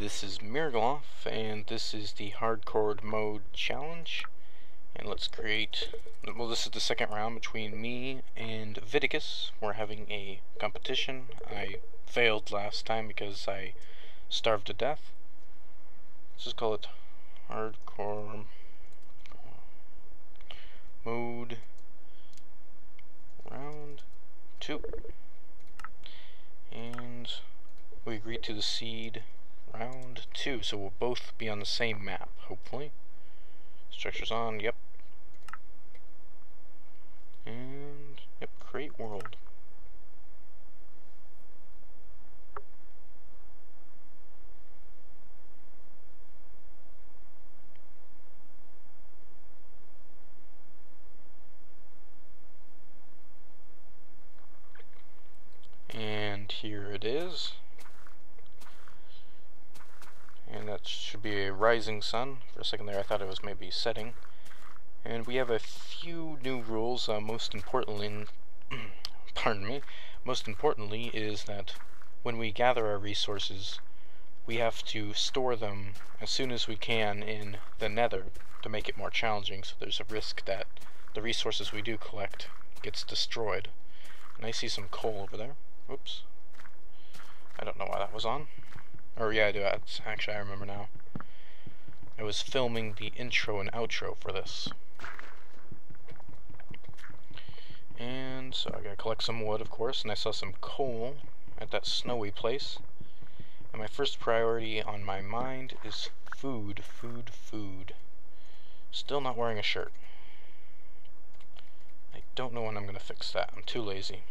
this is Mirglof, and this is the hardcore mode challenge. And let's create, well this is the second round between me and Vidicus. We're having a competition. I failed last time because I starved to death. Let's just call it hardcore mode round two. And we agreed to the seed round two, so we'll both be on the same map, hopefully. Structures on, yep. And, yep, create world. And here it is. And that should be a rising sun. For a second there I thought it was maybe setting. And we have a few new rules, uh, most importantly, pardon me, most importantly is that when we gather our resources, we have to store them as soon as we can in the nether to make it more challenging, so there's a risk that the resources we do collect gets destroyed. And I see some coal over there. Oops. I don't know why that was on. Or yeah, I do. Actually, I remember now. I was filming the intro and outro for this. And so I gotta collect some wood, of course, and I saw some coal at that snowy place. And my first priority on my mind is food, food, food. Still not wearing a shirt. I don't know when I'm gonna fix that. I'm too lazy.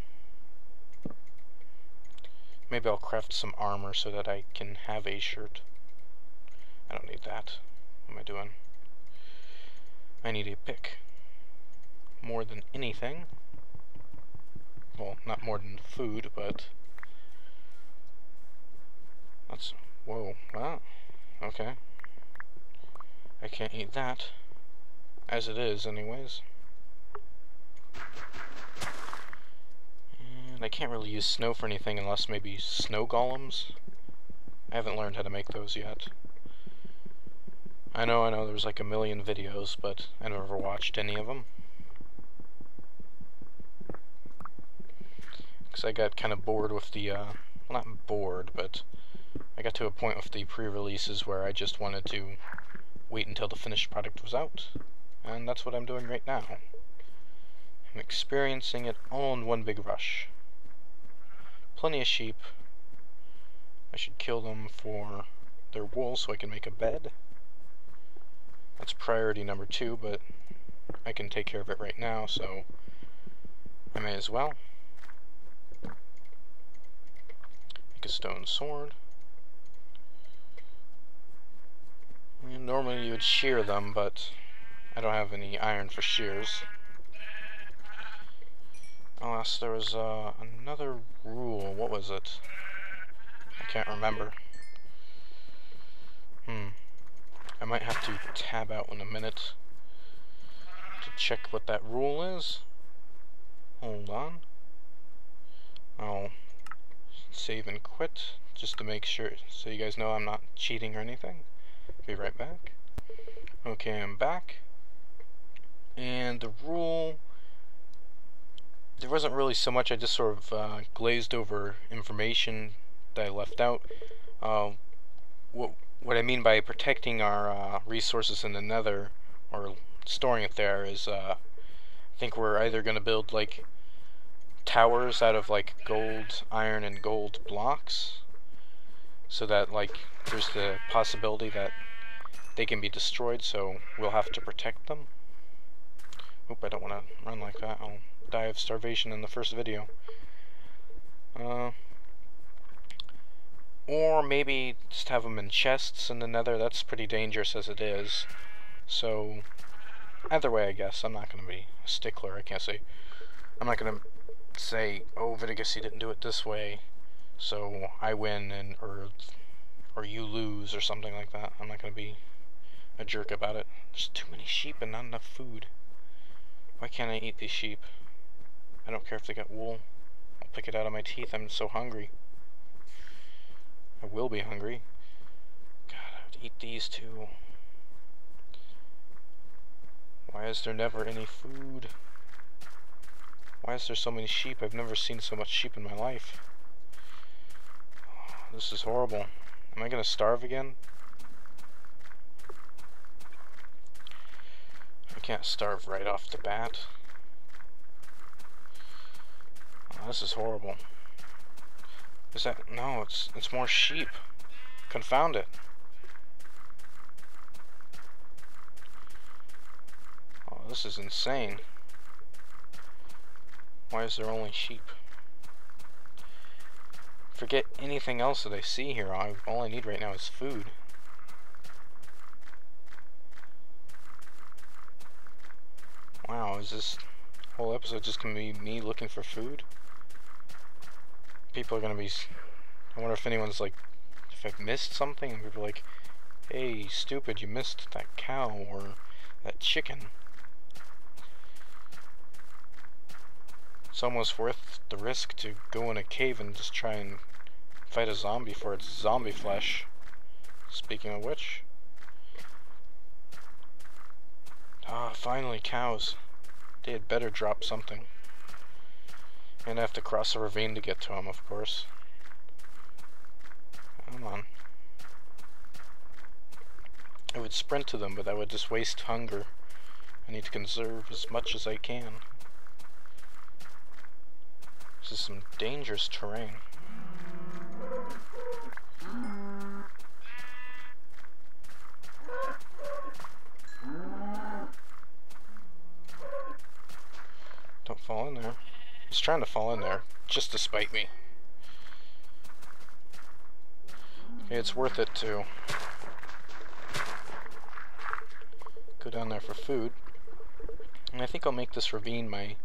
Maybe I'll craft some armor so that I can have a shirt. I don't need that. What am I doing? I need a pick. More than anything. Well, not more than food, but... That's... Whoa. Wow. Okay. I can't eat that. As it is, anyways. And I can't really use snow for anything unless maybe snow golems. I haven't learned how to make those yet. I know, I know, there's like a million videos, but I never watched any of them. Because I got kind of bored with the, uh, well, not bored, but I got to a point with the pre-releases where I just wanted to wait until the finished product was out. And that's what I'm doing right now. I'm experiencing it all in one big rush plenty of sheep. I should kill them for their wool so I can make a bed. That's priority number two, but I can take care of it right now, so I may as well. Make a stone sword. And normally you would shear them, but I don't have any iron for shears. Unless there was uh, another rule. What was it? I can't remember. Hmm. I might have to tab out in a minute to check what that rule is. Hold on. I'll save and quit just to make sure so you guys know I'm not cheating or anything. Be right back. Okay, I'm back. And the rule there wasn't really so much. I just sort of uh, glazed over information that I left out. Uh, what what I mean by protecting our uh, resources in the Nether or storing it there is, uh, I think we're either going to build like towers out of like gold, iron, and gold blocks, so that like there's the possibility that they can be destroyed. So we'll have to protect them. Oop, I don't want to run like that. I'll die of starvation in the first video. Uh, or maybe just have them in chests in the nether. That's pretty dangerous as it is. So, either way, I guess. I'm not going to be a stickler. I can't say... I'm not going to say, oh, Vidicus, he didn't do it this way, so I win, and or, or you lose, or something like that. I'm not going to be a jerk about it. There's too many sheep and not enough food. Why can't I eat these sheep? I don't care if they got wool. I'll pick it out of my teeth. I'm so hungry. I will be hungry. God, I'd eat these two. Why is there never any food? Why is there so many sheep? I've never seen so much sheep in my life. Oh, this is horrible. Am I gonna starve again? I can't starve right off the bat. Oh, this is horrible. Is that... No, it's, it's more sheep. Confound it. Oh, this is insane. Why is there only sheep? Forget anything else that I see here. I, all I need right now is food. Wow, is this whole episode just gonna be me looking for food? People are gonna be... I wonder if anyone's like... If I've missed something, and people are like, Hey, stupid, you missed that cow, or that chicken. It's almost worth the risk to go in a cave and just try and fight a zombie for its zombie flesh. Speaking of which. Ah, finally, cows. They had better drop something. And I have to cross a ravine to get to them, of course. Come on. I would sprint to them, but that would just waste hunger. I need to conserve as much as I can. This is some dangerous terrain. Don't fall in there. He's trying to fall in there, just to spite me. Okay, it's worth it to go down there for food. And I think I'll make this ravine my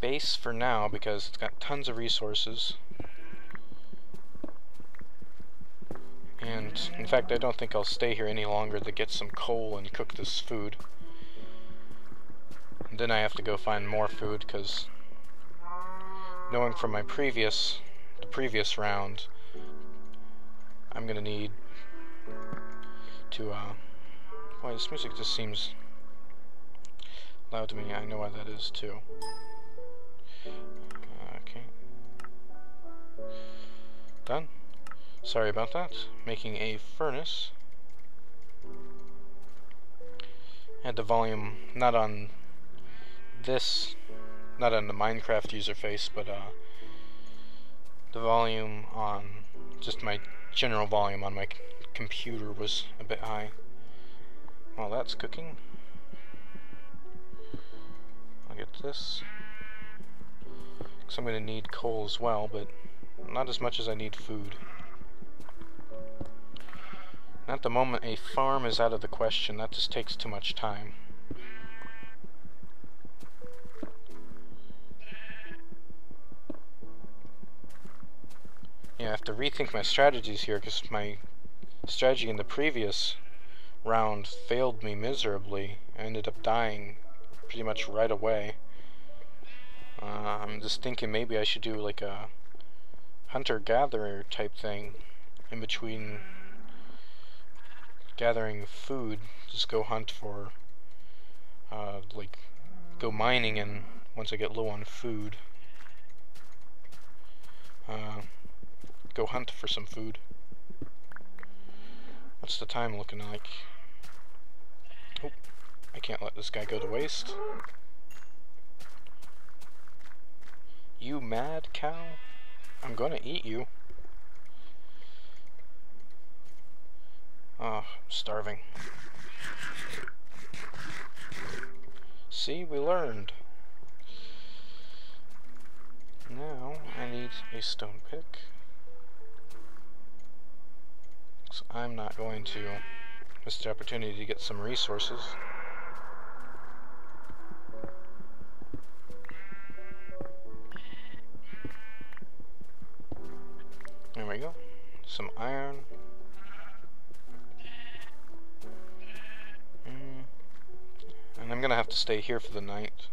base for now because it's got tons of resources. And in fact, I don't think I'll stay here any longer to get some coal and cook this food. Then I have to go find more food because knowing from my previous the previous round I'm gonna need to uh why this music just seems loud to me. I know why that is too. Okay. Done. Sorry about that. Making a furnace. Had the volume not on this, not on the Minecraft user face, but uh, the volume on just my general volume on my computer was a bit high. While that's cooking, I'll get this. Because I'm going to need coal as well, but not as much as I need food. At the moment, a farm is out of the question. That just takes too much time. Yeah, I have to rethink my strategies here because my strategy in the previous round failed me miserably. I ended up dying pretty much right away. Uh, I'm just thinking maybe I should do like a hunter-gatherer type thing in between gathering food just go hunt for uh, like go mining and once I get low on food uh, go hunt for some food what's the time looking like oh I can't let this guy go to waste you mad cow I'm gonna eat you. Oh, I'm starving. See, we learned. Now, I need a stone pick. So I'm not going to miss the opportunity to get some resources. There we go. Some iron. Mm. And I'm gonna have to stay here for the night.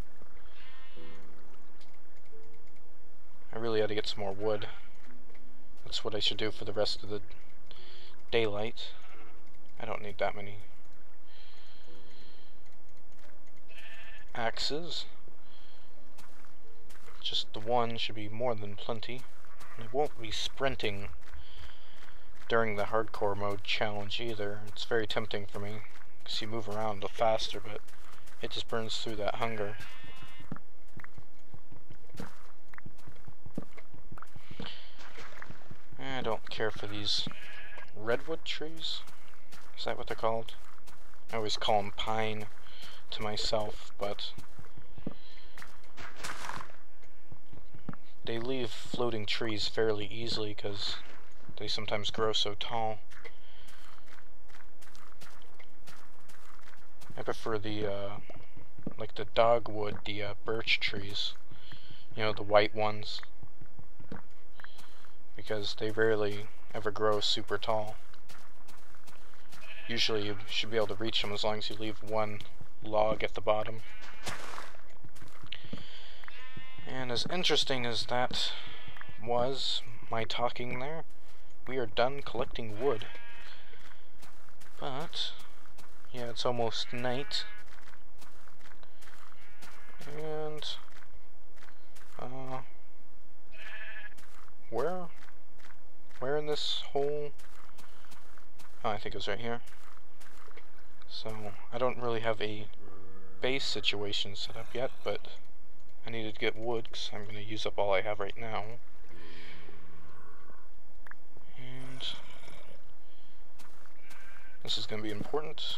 I really ought to get some more wood. That's what I should do for the rest of the daylight. I don't need that many axes. Just the one should be more than plenty. I won't be sprinting during the hardcore mode challenge either. It's very tempting for me, because you move around a faster, but it just burns through that hunger. I don't care for these redwood trees. Is that what they're called? I always call them pine to myself, but they leave floating trees fairly easily because they sometimes grow so tall. I prefer the, uh, like the dogwood, the uh, birch trees, you know, the white ones, because they rarely ever grow super tall. Usually you should be able to reach them as long as you leave one log at the bottom. And as interesting as that was, my talking there, we are done collecting wood. But, yeah, it's almost night. And, uh, where, where in this whole, oh, I think it was right here. So, I don't really have a base situation set up yet, but I needed to get wood because I'm going to use up all I have right now. And this is going to be important.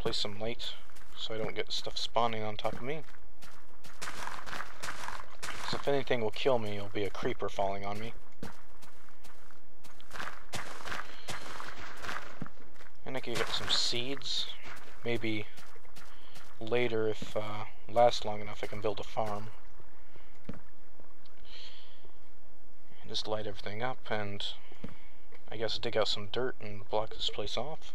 Place some light so I don't get stuff spawning on top of me. Because if anything will kill me, it'll be a creeper falling on me. And I can get some seeds maybe later if uh, lasts long enough I can build a farm. Just light everything up and I guess dig out some dirt and block this place off.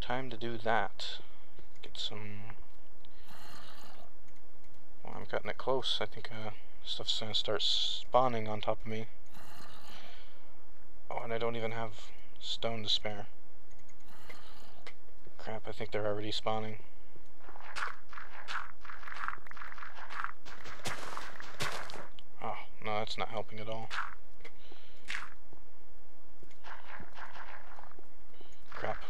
Time to do that. Get some... Well, I'm cutting it close. I think uh, stuff's gonna start spawning on top of me. Oh, and I don't even have stone to spare. Crap, I think they're already spawning. Oh, no, that's not helping at all. Crap.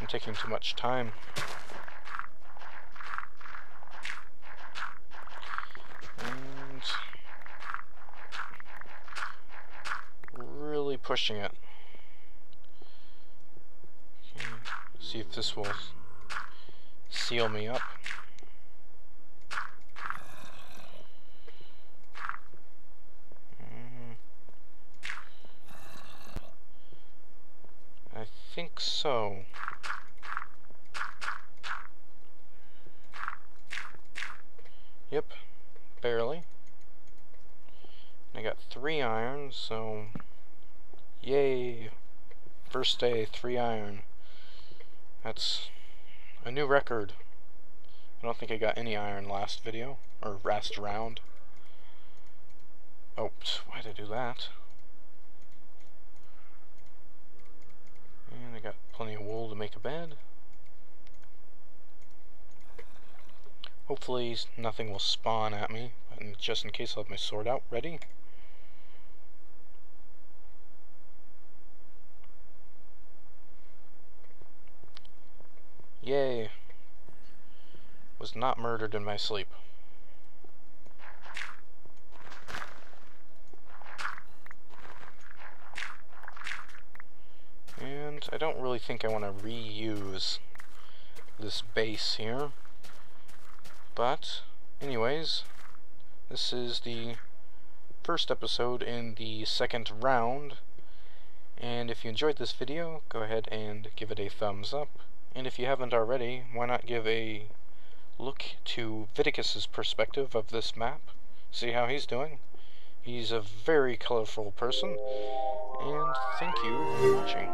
I'm taking too much time. Pushing it. Okay, see if this will seal me up. Mm. I think so. Yep, barely. I got three irons, so Yay! First day, three iron. That's a new record. I don't think I got any iron last video, or last round. Oh, why did I do that? And I got plenty of wool to make a bed. Hopefully nothing will spawn at me, and just in case I'll have my sword out ready. Yay. Was not murdered in my sleep. And I don't really think I want to reuse this base here. But, anyways, this is the first episode in the second round. And if you enjoyed this video, go ahead and give it a thumbs up. And if you haven't already, why not give a look to Vidicus's perspective of this map? See how he's doing? He's a very colorful person, and thank you for watching.